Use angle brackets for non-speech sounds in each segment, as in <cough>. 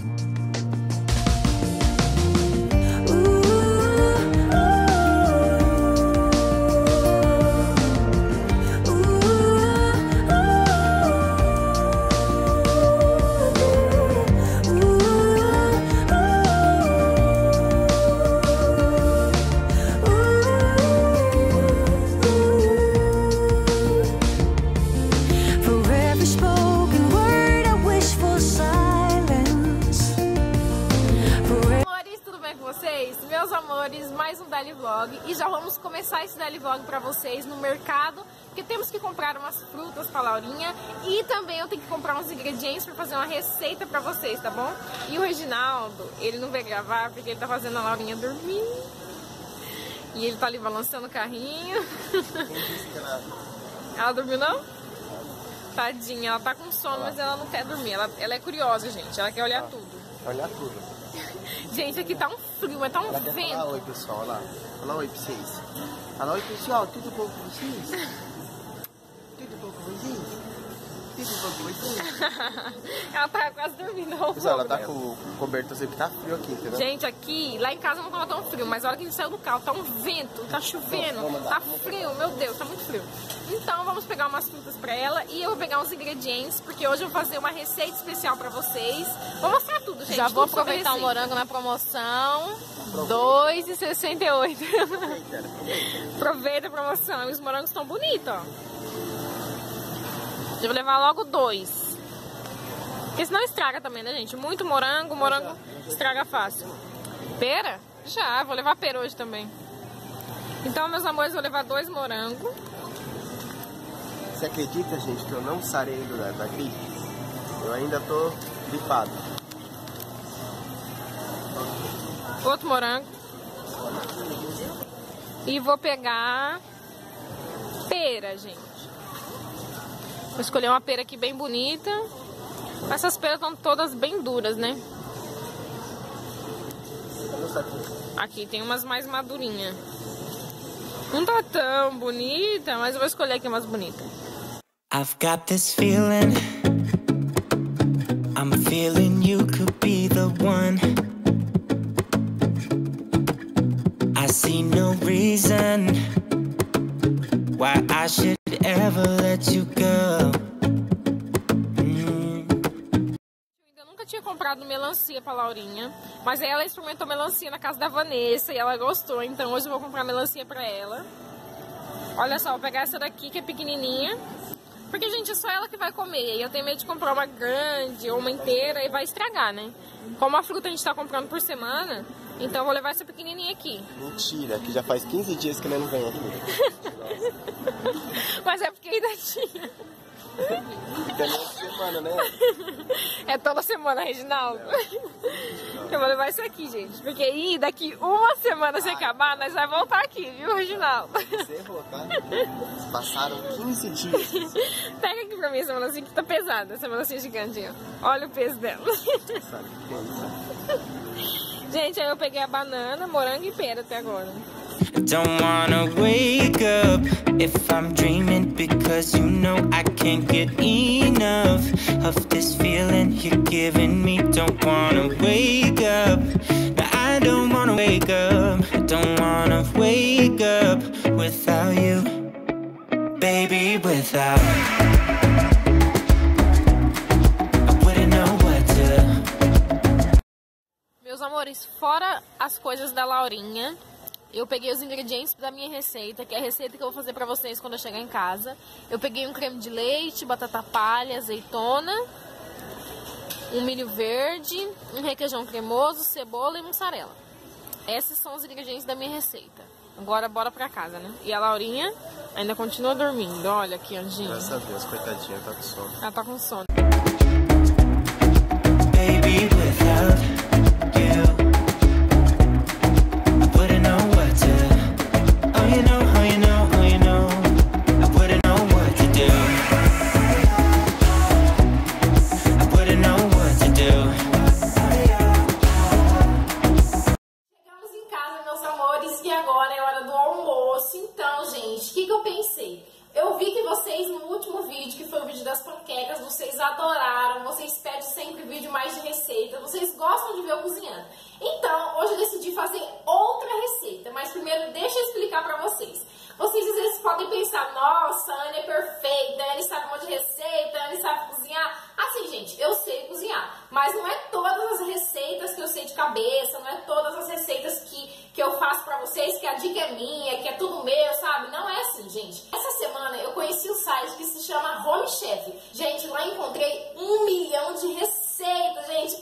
For vocês? Meus amores, mais um Daily Vlog e já vamos começar esse Daily Vlog pra vocês no mercado, porque temos que comprar umas frutas pra Laurinha e também eu tenho que comprar uns ingredientes pra fazer uma receita pra vocês, tá bom? E o Reginaldo, ele não veio gravar porque ele tá fazendo a Laurinha dormir. E ele tá ali balançando o carrinho. <laughs> Ela dormiu não? Tadinha, ela tá com sono, mas ela não quer dormir. Ela, ela é curiosa, gente. Ela quer olhar tudo. Olha tudo. Gente, aqui tá um frio, mas tá um Ela vento. falar oi, pessoal. Olha lá. Fala oi pra vocês. Fala oi, pessoal. Tudo bom com vocês? <laughs> Tudo bom com vocês? <laughs> Ela tá quase dormindo. olha ela fogo tá com o cobertor sempre tá frio aqui, entendeu? Gente, aqui, lá em casa não tava tão frio, mas a hora que a gente saiu do carro, tá um vento, tá chovendo, tá frio, meu Deus, tá muito frio. Então vamos pegar umas frutas pra ela e eu vou pegar uns ingredientes, porque hoje eu vou fazer uma receita especial pra vocês. Vou mostrar tudo, gente. Já vou aproveitar o morango na promoção. R$ 2,68. Aproveita a promoção. E os morangos estão bonitos, ó. Eu vou levar logo dois. Porque senão estraga também, né, gente? Muito morango, morango estraga fácil. Pera? Já, vou levar pera hoje também. Então, meus amores, vou levar dois morangos. Você acredita, gente, que eu não sarei do, da gripe? Eu ainda tô gripado. Outro morango. E vou pegar pera, gente. Vou escolher uma pera aqui bem bonita. Essas peras estão todas bem duras, né? Aqui tem umas mais madurinhas. Não tá tão bonita, mas eu vou escolher aqui umas bonitas. I've got this feeling. I'm feeling you could be the one. I see no reason why I should melancia pra Laurinha, mas aí ela experimentou melancia na casa da Vanessa e ela gostou, então hoje eu vou comprar melancia pra ela. Olha só, vou pegar essa daqui que é pequenininha, porque, gente, é só ela que vai comer. E eu tenho medo de comprar uma grande ou uma inteira e vai estragar, né? Como a fruta a gente tá comprando por semana, então eu vou levar essa pequenininha aqui. Mentira, que já faz 15 dias que ele não vem aqui. <laughs> Mas é porque ainda tinha. Semana, né? É toda semana, Reginaldo. Eu vou levar isso aqui, gente. Porque aí, daqui uma semana se acabar, nós vamos voltar aqui, viu, Reginaldo? Você errou, tá? Passaram 15 dias. Pega aqui pra mim essa melancia que tá pesada, essa melancia gigante, ó. Olha o peso dela. Gente, aí eu peguei a banana, morango e pera até agora. Don't wanna wake up if I'm dreaming because you know I can't get enough of this feeling you're giving me. Don't wanna wake up. No, I don't wanna wake up. I don't wanna wake up without you, baby. Without. I wouldn't know what to. Meus amores, fora as coisas da Laurinha, eu peguei os ingredientes da minha receita, que é a receita que eu vou fazer pra vocês quando eu chegar em casa. Eu peguei um creme de leite, batata palha, azeitona, um milho verde, um requeijão cremoso, cebola e mussarela. Esses são os ingredientes da minha receita. Agora bora pra casa, né? E a Laurinha ainda continua dormindo. Olha aqui, Anjinha. Graças a Deus, coitadinha, tá com sono. Ela tá com sono. Baby, without receita, vocês gostam de ver eu cozinhando. Então, hoje eu decidi fazer outra receita, mas primeiro deixa eu explicar pra vocês. Vocês às vezes podem pensar, nossa, Ana é perfeita, Ana sabe um monte de receita, Ana sabe cozinhar. Assim, gente, eu sei cozinhar, mas não é todas as receitas que eu sei de cabeça, não é todas as receitas que, que eu faço pra vocês, que a dica é minha, que é tudo meu, sabe? Não é assim, gente. Essa semana eu conheci um site que se chama Home Chef. Gente, lá encontrei um milhão de receitas,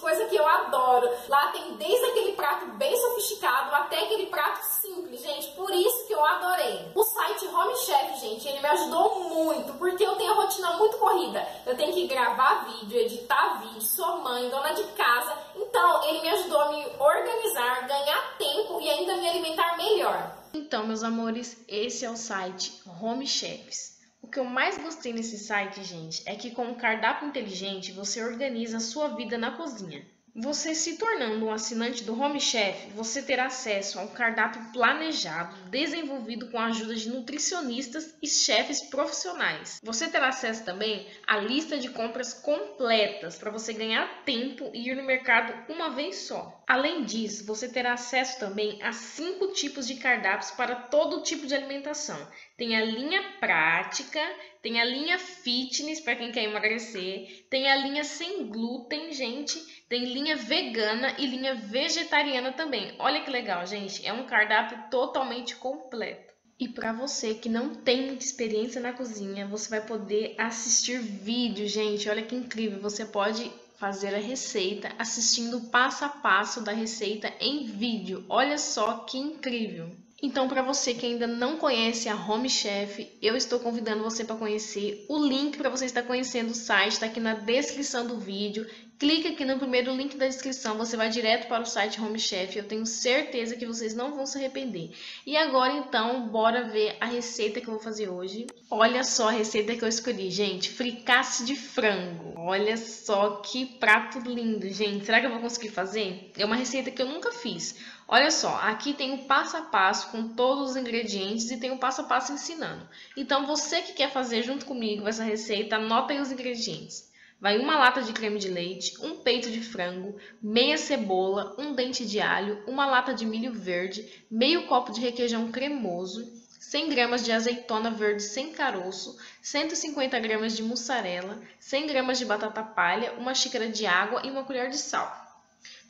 coisa que eu adoro. Lá tem desde aquele prato bem sofisticado até aquele prato simples, gente. Por isso que eu adorei. O site Home Chef, gente, ele me ajudou muito, porque eu tenho a rotina muito corrida. Eu tenho que gravar vídeo, editar vídeo, sou mãe, dona de casa. Então, ele me ajudou a me organizar, ganhar tempo e ainda me alimentar melhor. Então, meus amores, esse é o site Home Chefs. O que eu mais gostei nesse site, gente, é que com um cardápio inteligente você organiza a sua vida na cozinha. Você se tornando um assinante do Home Chef, você terá acesso a um cardápio planejado, desenvolvido com a ajuda de nutricionistas e chefes profissionais. Você terá acesso também à lista de compras completas para você ganhar tempo e ir no mercado uma vez só. Além disso, você terá acesso também a cinco tipos de cardápios para todo tipo de alimentação. Tem a linha prática, tem a linha fitness para quem quer emagrecer, tem a linha sem glúten, gente, tem linha vegana e linha vegetariana também. Olha que legal, gente, é um cardápio totalmente completo. E para você que não tem muita experiência na cozinha, você vai poder assistir vídeo, gente. Olha que incrível, você pode fazer a receita assistindo o passo a passo da receita em vídeo. Olha só que incrível! Então, para você que ainda não conhece a Home Chef, eu estou convidando você para conhecer. O link para você estar conhecendo o site está aqui na descrição do vídeo. Clique aqui no primeiro link da descrição, você vai direto para o site Home Chef. Eu tenho certeza que vocês não vão se arrepender. E agora, então, bora ver a receita que eu vou fazer hoje. Olha só a receita que eu escolhi, gente. Fricasse de frango. Olha só que prato lindo, gente. Será que eu vou conseguir fazer? É uma receita que eu nunca fiz. Olha só, aqui tem o passo a passo com todos os ingredientes e tem o passo a passo ensinando. Então, você que quer fazer junto comigo essa receita, anota aí os ingredientes. Vai uma lata de creme de leite, um peito de frango, meia cebola, um dente de alho, uma lata de milho verde, meio copo de requeijão cremoso, 100 gramas de azeitona verde sem caroço, 150 gramas de mussarela, 100 gramas de batata palha, uma xícara de água e uma colher de sal.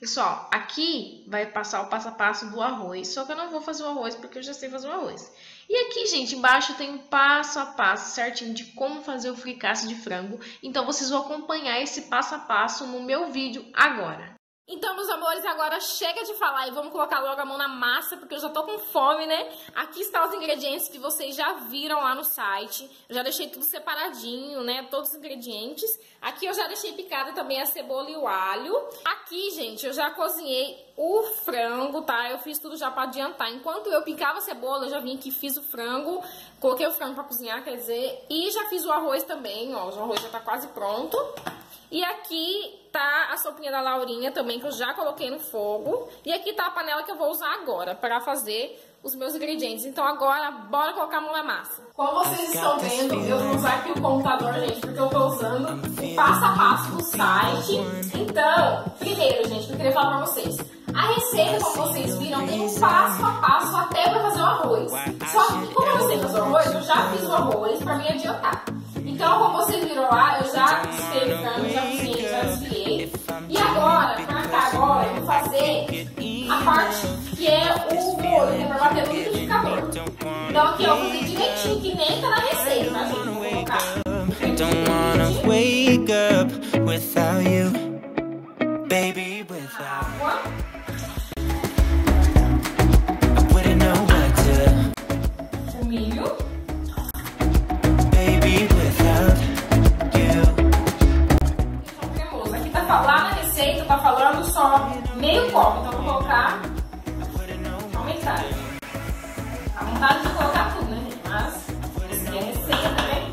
Pessoal, aqui vai passar o passo a passo do arroz, só que eu não vou fazer o arroz porque eu já sei fazer o arroz. E aqui, gente, embaixo tem um passo a passo certinho de como fazer o fricasse de frango. Então, vocês vão acompanhar esse passo a passo no meu vídeo agora. Então, meus amores, agora chega de falar e vamos colocar logo a mão na massa, porque eu já tô com fome, né? Aqui estão os ingredientes que vocês já viram lá no site. Eu já deixei tudo separadinho, né? Todos os ingredientes. Aqui eu já deixei picada também a cebola e o alho. Aqui, gente, eu já cozinhei o frango, tá? Eu fiz tudo já pra adiantar. Enquanto eu picava a cebola, eu já vim aqui, fiz o frango. Coloquei o frango pra cozinhar, quer dizer. E já fiz o arroz também, ó. O arroz já tá quase pronto. E aqui tá a sopinha da Laurinha também, que eu já coloquei no fogo. E aqui tá a panela que eu vou usar agora para fazer os meus ingredientes. Então agora, bora colocar a mão na massa. Como vocês estão vendo, eu vou usar aqui o computador, gente, porque eu tô usando o passo a passo do site. Então, primeiro, gente, eu queria falar pra vocês. A receita, como vocês viram, tem um passo a passo até pra fazer o arroz. Só que, como eu não sei fazer o arroz, eu já fiz o arroz pra me adiantar. Então, como vocês viram lá, eu já o frango, já cozinhei, já desfiei. E agora, pra cá agora, eu vou fazer a parte que é o molho, que é pra bater no liquidificador. Então aqui, ó, eu vou fazer direitinho, que nem tá na receita, tá, gente? Vou colocar I don't wanna wake up without you, baby, without. água. Só meio copo. Então, vou colocar aumentar. A vontade de colocar tudo, né? Mas, essa aqui é a receita, né?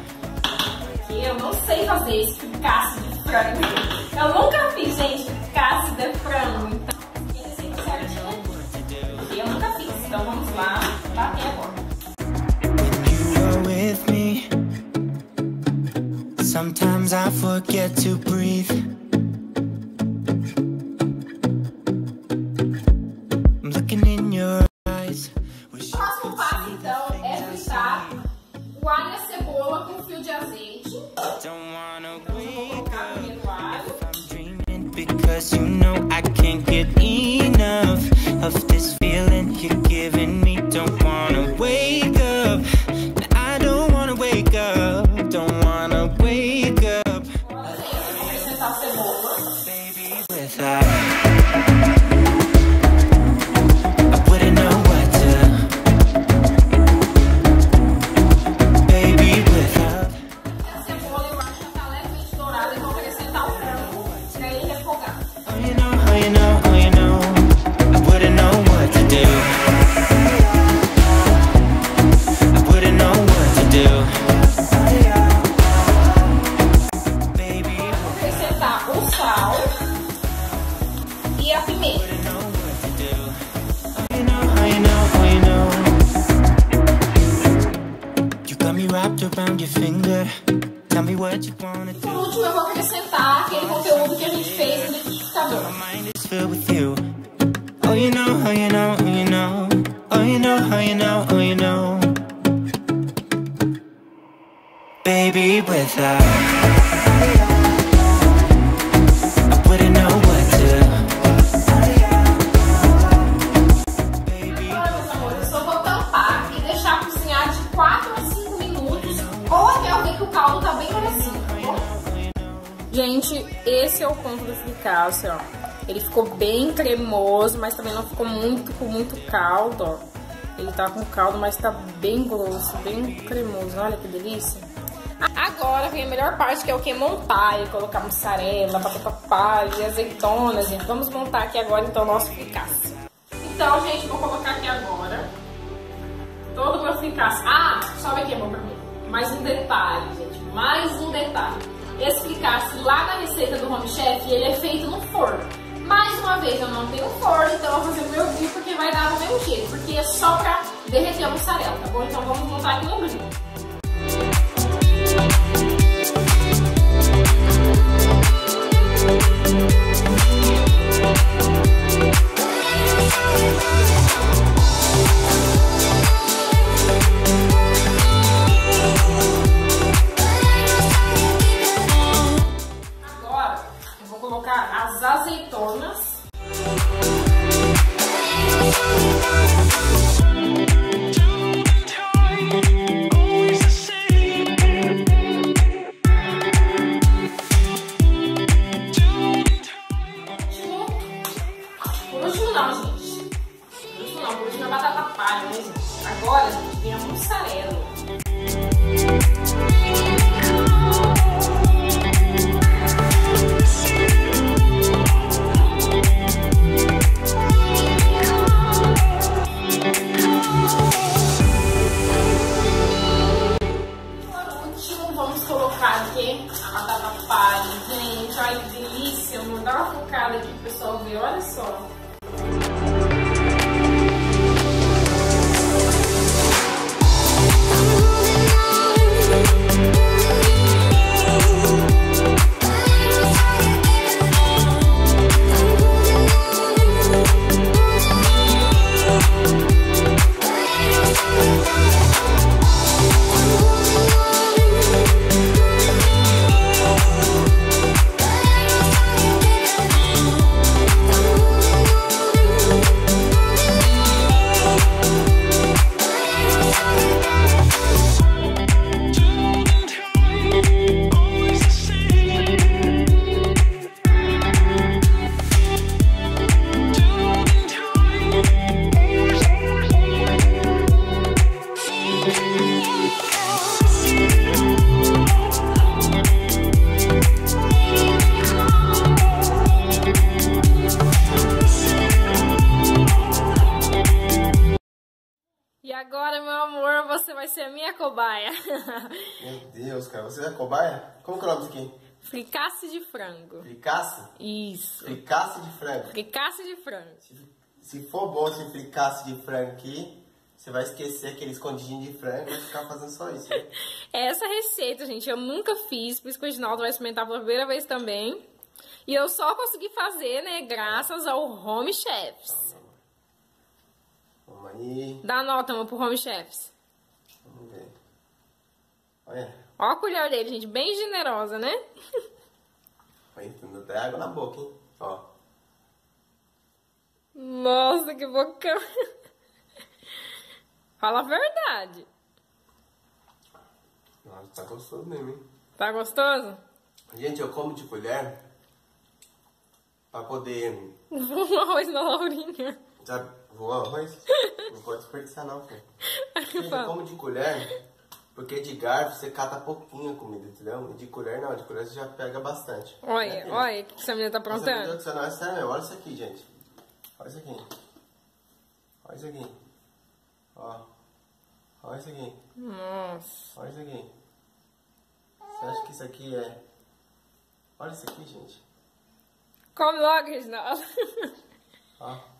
Porque eu não sei fazer esse fricasse de frango. Eu nunca fiz, gente, fricasse de frango. Então, tem receita certinha. Porque eu nunca fiz. Então, vamos lá, bater agora. Sometimes I forget to breathe. Me wrapped around your finger. Tell me what you wanna Por do. último, eu vou acrescentar aquele conteúdo que a gente fez no liquidificador. My mind is filled with you. Oh, you know, oh, you know, oh, you know. Oh, you know, oh, you know, oh, you know. Baby, without. Caldo tá bem parecido, tá? Gente, esse é o ponto do fricasse, ó. Ele ficou bem cremoso, mas também não ficou muito com muito caldo, ó. Ele tá com caldo, mas tá bem grosso, bem cremoso. Olha que delícia. Agora vem a melhor parte, que é o que? Montar e colocar mussarela, palha e azeitona, gente. Vamos montar aqui agora, então, o nosso fricasse. Então, gente, vou colocar aqui agora todo o meu fricasse. Ah, sobe aqui, amor, pra mim. Mais um detalhe, gente, mais um detalhe. Esse fricasse lá na receita do Home Chef, ele é feito no forno. Mais uma vez, eu não tenho forno, então eu vou fazer o meu grill porque vai dar do mesmo jeito. Porque é só pra derreter a mussarela, tá bom? Então vamos montar aqui no grill. Azeitonas. Focada aqui pro pessoal ver, olha só. Vai ser a minha cobaia. <laughs> Meu Deus, cara. Você é cobaia? Como que é o nome disso aqui? Fricasse de frango. Fricasse? Isso. Fricasse de frango. Fricasse de frango. Se, se for bom esse fricasse de frango aqui, você vai esquecer aquele escondidinho de frango e vai ficar fazendo só isso. Né? <laughs> Essa receita, gente, eu nunca fiz, por isso que o Reginaldo vai experimentar pela primeira vez também. E eu só consegui fazer, né, graças ao Home Chefs. Vamos aí. Dá nota, amor, pro Home Chefs. Olha. Ó a colher dele, gente, bem generosa, né? Olha, tudo até água na boca, hein? Ó. Nossa, que bocão. <laughs> Fala a verdade. Nossa, tá gostoso mesmo, hein? Tá gostoso? Gente, eu como de colher pra poder. Vou arroz na Laurinha. Sabe, vou arroz? Não pode desperdiçar, não, filho. <laughs> Gente, eu como de colher porque de garfo você cata pouquinho a comida, entendeu? E de colher não, de colher você já pega bastante. Né, Olha, filho? olha o que essa menina tá meu aprontando. Deus do céu, não, é sério. Olha isso aqui, gente. Olha isso aqui. Olha isso aqui. Ó. Olha isso aqui. Nossa. Olha isso aqui. Você acha que isso aqui é. Olha isso aqui, gente. Come logo, Reginaldo. <laughs> Ó.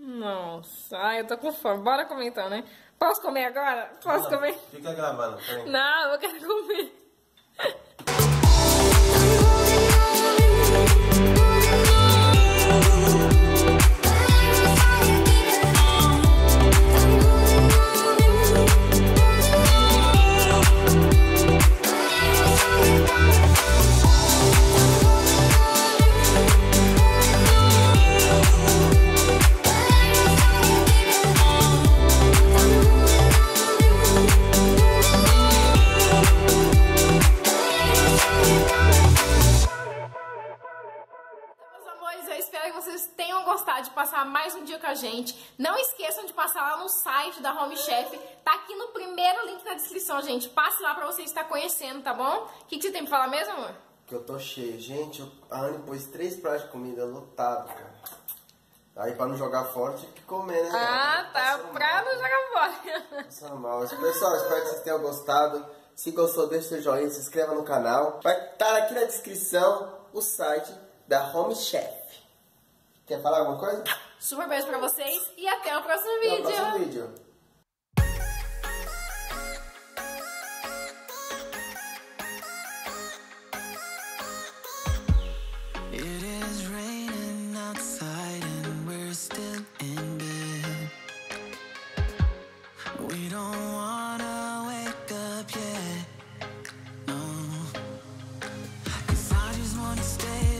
Nossa, ai, eu tô com fome. Bora comer então, né? Posso comer agora? Posso Não, comer? Fica gravando, peraí. Não, eu quero comer. <laughs> gente. Não esqueçam de passar lá no site da Home Chef. Tá aqui no primeiro link na descrição, gente. Passe lá pra você estar conhecendo, tá bom? O que, que você tem pra falar mesmo, amor? Que eu tô cheio. Gente, a Anne pôs três pratos de comida lotado, cara. Aí pra não jogar fora, tinha que comer, né? Ah, tá. Pra não jogar fora. Passando mal. Pessoal, espero que vocês tenham gostado. Se gostou, deixe seu joinha, se inscreva no canal. Vai estar aqui na descrição o site da Home Chef. Quer falar alguma coisa? Super beijo pra vocês e até o próximo Até o vídeo. próximo vídeo.